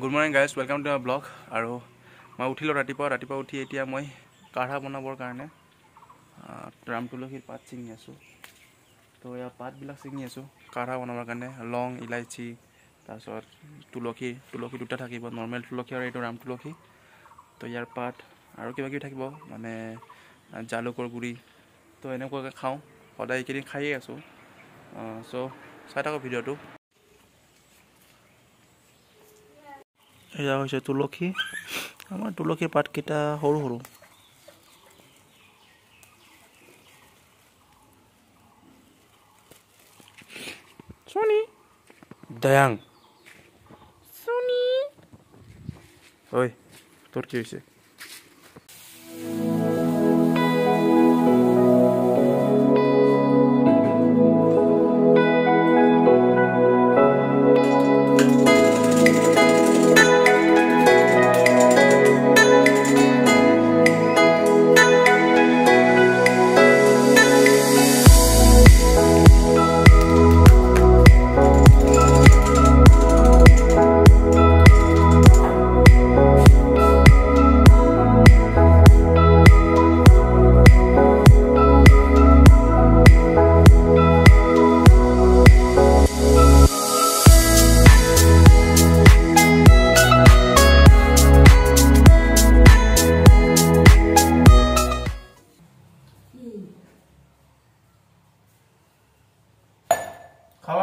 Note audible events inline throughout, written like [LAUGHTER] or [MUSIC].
Good morning guys welcome to my blog আৰু মই উঠিলোঁ ৰাতিপুৱা। ৰাতিপুৱা উঠি এতিয়া মই কাঢ়া বনাবৰ কাৰণে ৰাম তুলসীৰ পাত ছিঙি আছোঁ। তো এয়া পাতবিলাক ছিঙি আছোঁ কাঢ়া বনাবৰ কাৰণে। লং ইলাইচি তাৰপিছত তুলসী। তুলসী দুটা থাকিব। নৰ্মেল তুলসী আৰু এইটো ৰাম তুলসী তো ইয়াৰ পাত আৰু কিবা কিবি থাকিব। মানে জালুকৰ গুড়ি। তো এনেকুৱাকৈ খাওঁ। সদায় এইকেইদিন খায়েই আছোঁ। চ' চাই থাকক ভিডিঅ'টো। এয়া হৈছে তুলসী। আমাৰ তুলসীৰ পাতকেইটা সৰু সৰু চনি দয়াং। চনি ঐ তোৰ কি হৈছে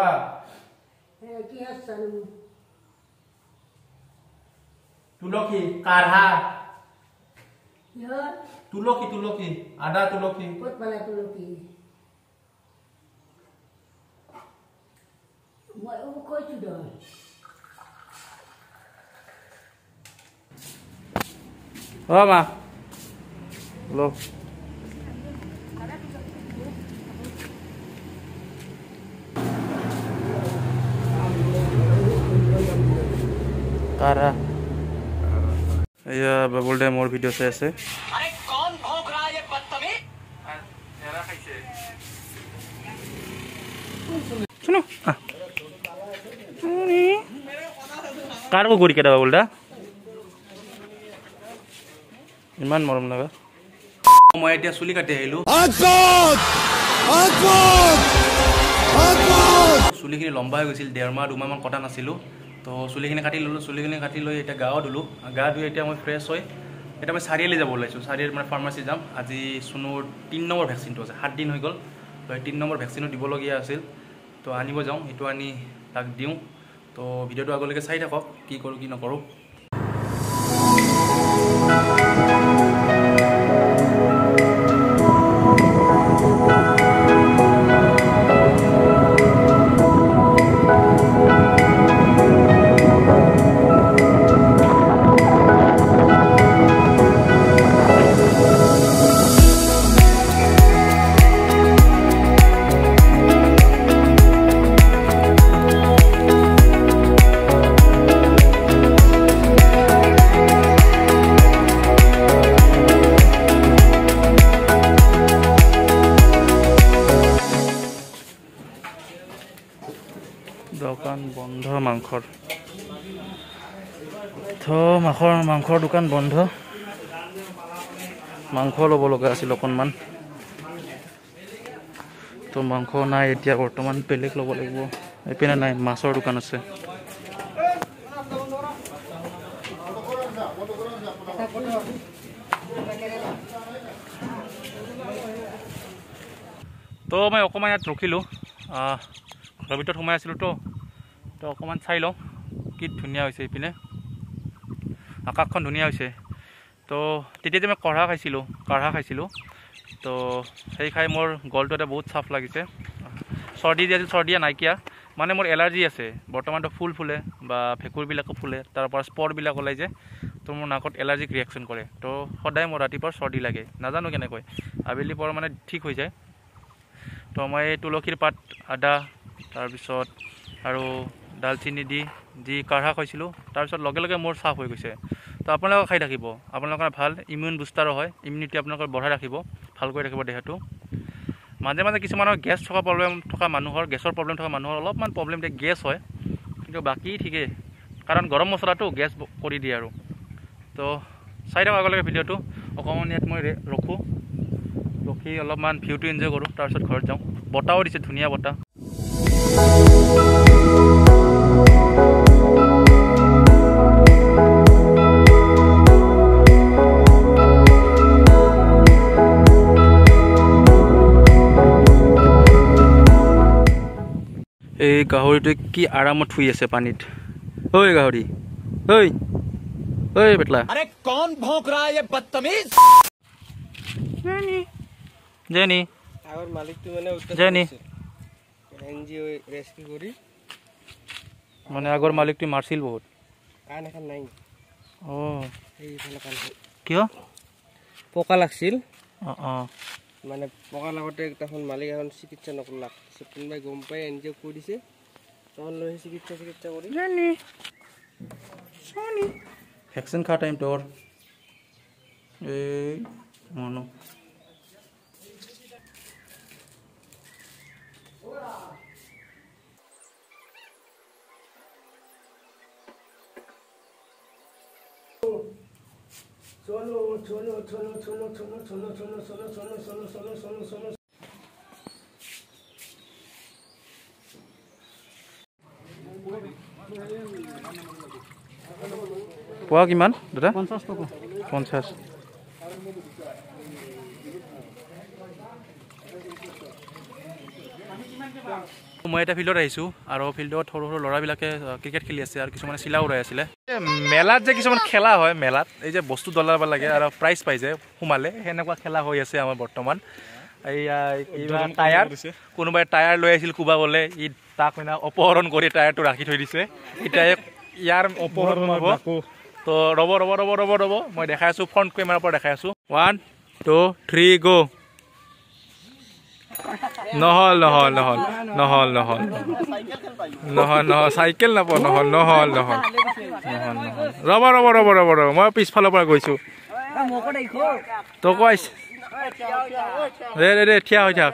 খাৱা কি আছানো তুলসী কাঢ়া ইহঁত তুলসী তুলসী আদা তুলসী ক'ত পালা তুলসী মই কৈছোঁ তই অ মা ল কাৰা এয়া বাবুল দে মোৰ ভিডিঅ' চাই আছে अरे कौन भौंक रहा है ये बदतमीज শুনো কাৰ কো গুৰি কেইটা বাবুল দা ইমান মৰম লগা মই এতিয়া চুলি কাটি আহিলোঁ চুলিখিনি লম্বা হৈ গৈছিল ডেৰ মাহ দুমাহমান কটা নাছিলোঁ তো চুলিখিনি কাটি ল'লোঁ চুলিখিনি কাটি লৈ এতিয়া গাও ধুলোঁ। গা ধুই এতিয়া মই ফ্ৰেছ হৈ এতিয়া মই চাৰিআলি যাব ওলাইছোঁ। চাৰিআলি মানে ফাৰ্মাচী যাম। আজি চুনুৰ তিনি নম্বৰ ভেকচিনটো আছে সাত দিন হৈ গ'ল। তো এই তিনি নম্বৰ ভেকচিনো দিবলগীয়া আছিল। তো আনিব যাওঁ সেইটো আনি তাক দিওঁ। তো ভিডিঅ'টো আগলৈকে চাই থাকক কি কৰোঁ কি নকৰোঁ। মাংসৰ। তো মাংসৰ মাংসৰ দোকান বন্ধ। মাংস ল'ব লগা আছিল অকণমান। তো মাংস নাই এতিয়া বৰ্তমান বেলেগ ল'ব লাগিব। এইপিনে নাই মাছৰ দোকান আছে। তো মই অকণমান ইয়াত ৰখিলোঁ। ঘৰৰ ভিতৰত সোমাই আছিলোঁ তো। তো অকণমান চাই লওঁ কি ধুনীয়া হৈছে এইপিনে। আকাশখন ধুনীয়া হৈছে। তো তেতিয়া যে মই কঢ়া খাইছিলোঁ কাঢ়া খাইছিলোঁ তো সেই খাই মোৰ গলটো এটা বহুত চাফ লাগিছে। চৰ্দি যে আছিল চৰ্দিয়া নাইকিয়া মানে মোৰ এলাৰ্জি আছে। বৰ্তমানতো ফুল ফুলে বা ভেঁকুৰবিলাকো ফুলে তাৰ পৰা স্পৰবিলাক ওলাই যে তো মোৰ নাকত এলাৰ্জিক ৰিয়েকশ্যন কৰে। তো সদায় মোৰ ৰাতিপুৱা চৰ্দি লাগে নাজানো কেনেকৈ। আবেলি পৰ মানে ঠিক হৈ যায়। তো মই তুলসীৰ পাত আদা তাৰপিছত আৰু ডালচেনি দি যি কাঢ়া খাইছিলোঁ। তাৰপিছত লগে লগে মোৰ চাফ হৈ গৈছে। তো আপোনালোকে খাই থাকিব। আপোনালোকৰ ভাল ইমিউন বুষ্টাৰো হয়। ইমিউনিটি আপোনালোকৰ বঢ়াই ৰাখিব ভাল কৰি ৰাখিব দেহাটো। মাজে মাজে কিছুমানৰ গেছ থকা প্ৰব্লেম থকা মানুহৰ গেছৰ প্ৰব্লেম থকা মানুহৰ অলপমান প্ৰব্লেম দিয়ে গেছ হয়। কিন্তু বাকী ঠিকেই। কাৰণ গৰম মছলাটো গেছ কৰি দিয়ে আৰু। তো চাই থাকক আগলৈকে ভিডিঅ'টো। অকণমান ইয়াত মই ৰখোঁ। ৰখি অলপমান ভিউটো এনজয় কৰোঁ। তাৰপিছত ঘৰত যাওঁ। বতাহো দিছে ধুনীয়া বতাহ। এই গাহৰিটোৱে কি আৰামত শুই আছে পানীত? ঐ গাহৰি ঐ ঐ পেটলা। মানে আগৰ মালিকটো মাৰিছিল বহুত। কিয়? পকা লাগছিল। অঁ অঁ। মানে পকা লাগতে তখন মালিক এখন চিকিৎসা নকৰলাক তাৰপিছত কোনোবাই গম পাই এন জি অ' কৈ দিছে তখন লৈ আহি চিকিৎসা চিকিৎসা কৰি। জেনি ভেকচিন খোৱা টাইম তোৰ এই মনো। চলো চলো চলো চলো চলো চলো চলো চলো চলো চলো চলো চলো চলো পোৱা কিমান দাদা পঞ্চাছ টকা পঞ্চাছ মই এটা ফিল্ডত আহিছোঁ আৰু ফিল্ডত সৰু সৰু ল'ৰাবিলাকে ক্ৰিকেট খেলি আছে আৰু কিছুমানে চিলা উৰাই আছিলে মেলাত যে কিছুমান খেলা হয় মেলাত এই যে বস্তু দলাব লাগে আৰু প্ৰাইজ পাই যে সোমালে সেনেকুৱা খেলা হৈ আছে আমাৰ বৰ্তমান। এইয়া কিবা টায়াৰ কোনোবাই টায়াৰ লৈ আহিছিল কোবাবলে ই তাক মানে অপহৰণ কৰি টায়াৰটো ৰাখি থৈ দিছে। এতিয়া ইয়াৰ অপহৰণ হ'ব। তো ৰ'ব ৰ'ব ৰ'ব ৰ'ব ৰ'ব মই দেখাই আছোঁ ফ্ৰণ্ট কেমেৰাৰ পৰা দেখাই আছোঁ। ওৱান টু থ্ৰী গ' নহ'ল নহ'ল নহ'ল নহ'ল নহ'ল। নহ'ল নহ'ল চাইকেল নাপাওঁ নহ'ল নহ'ল নহ'ল। নহ'ল নহ'ল। ৰ'ব ৰ'ব ৰ'ব ৰ'ব ৰ'ব মই পিছফালৰ পৰা গৈছোঁ। তই কৈছ দে দে দে থিয় হৈ থাক।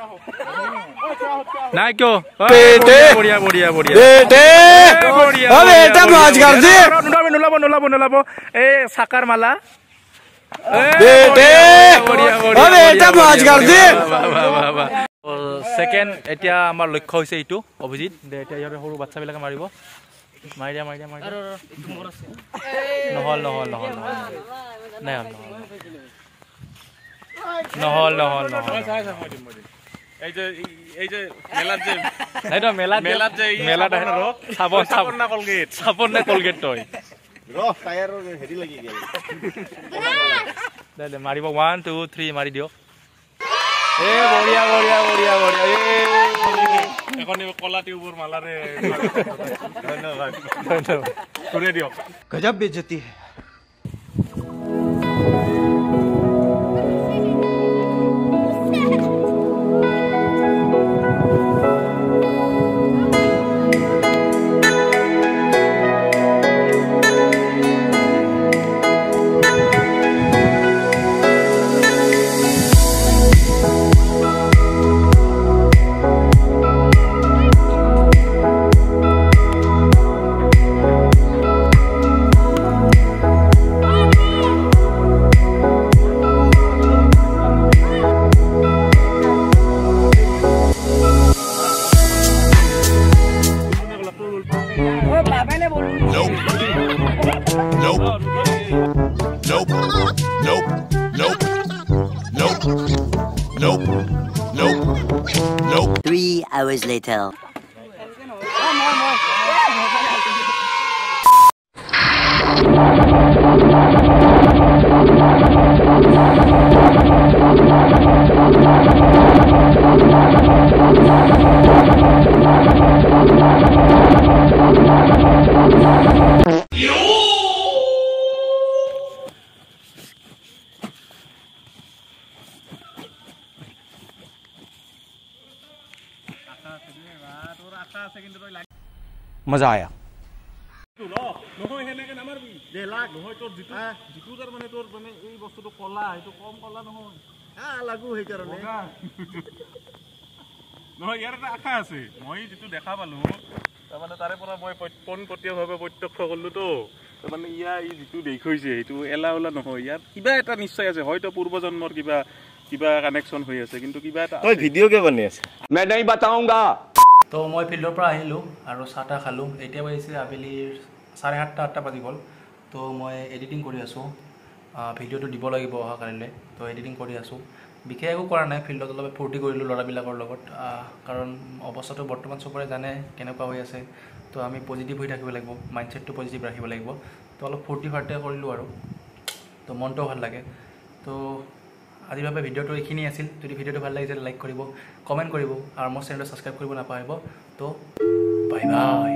নাই কিয়? বঢ়িয়া বঢ়িয়া বঢ়িয়া বঢ়িয়া। নোলাব নোলাব নোলাব নোলাব এই চাকাৰ মালা ছেকেণ্ড এতিয়া আমাৰ লক্ষ্য হৈছে এইটো অভিজিত। এতিয়া ইহঁতে সৰু বাচ্ছাবিলাকে মাৰিব। মাৰি দিয়া মাৰি দিয়া মাৰি নহ'ল নহ'ল নহ'ল নহ'ল। নহ'ল। নহ'ল নহ'ল নহ'ল। মাৰিব। ওৱান টু থ্ৰী মাৰি দিয়ক। কলা টিউবোৰ মালাৰে। ধন্যবাদ। তোৰে গজব বেজতি। হে Nope. Nope. Three hours later. [LAUGHS] লাগো সেইকাৰণে নহয় ইয়াৰ এটা আশা আছে মই যিটো দেখা পালো তাৰমানে তাৰে পৰা মই প্ৰত্য- পোনপটীয়াভাৱে প্ৰত্যক্ষ কৰিলোঁতো তাৰমানে ইয়াৰ ই যিটো দেখুৱাইছে সেইটো এলা ওলা নহয় ইয়াত কিবা এটা নিশ্চয় আছে হয়তো পূৰ্বজন্মৰ কিবা কিবা কানেকশ্যন হৈ আছে কিন্তু কিবা এটা তই ভিডিঅ' কিয় বনাই আছে मैं नहीं बताऊंगा তো মই ফিল্ডৰ পৰা আহিলোঁ আৰু চাহ তাহ খালোঁ। এতিয়া বাজিছে আবেলিৰ চাৰে সাতটা আঠটা বাজি গ'ল। তো মই এডিটিং কৰি আছোঁ। ভিডিঅ'টো দিব লাগিব অহা কালিলৈ তো এডিটিং কৰি আছোঁ। বিশেষ একো কৰা নাই। ফিল্ডত অলপ ফূৰ্তি কৰিলোঁ ল'ৰাবিলাকৰ লগত। কাৰণ অৱস্থাটো বৰ্তমান চবৰে জানে কেনেকুৱা হৈ আছে। তো আমি পজিটিভ হৈ থাকিব লাগিব। মাইণ্ডছেটটো পজিটিভ ৰাখিব লাগিব। তো অলপ ফূৰ্তি ফাৰ্তা কৰিলোঁ আৰু। তো মনটোও ভাল লাগে। তো আজিৰ বাবে ভিডিঅ'টো এইখিনি আছিল। যদি ভিডিঅ'টো ভাল লাগিছে লাইক কৰিব কমেণ্ট কৰিব আৰু মোৰ চেনেলটো ছাবস্ক্ৰাইব কৰিব নাপাহৰিব। তো বাই বাই.